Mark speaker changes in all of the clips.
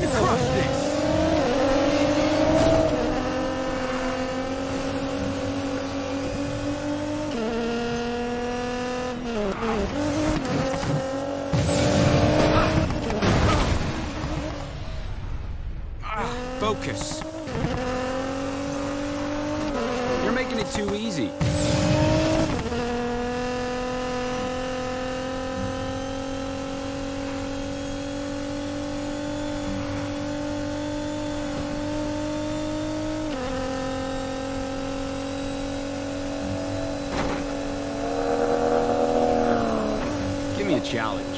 Speaker 1: to crush this! Ah, Focus. You're making it too easy. Challenge.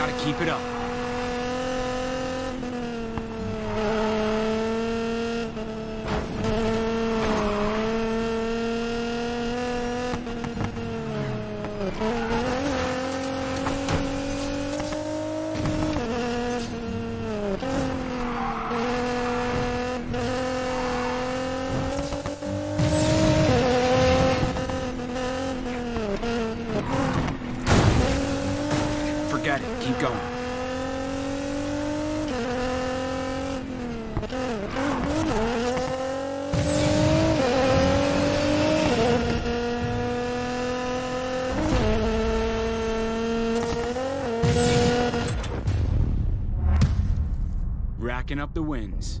Speaker 1: Gotta keep it up. Forget it. Keep going. Racking up the wins.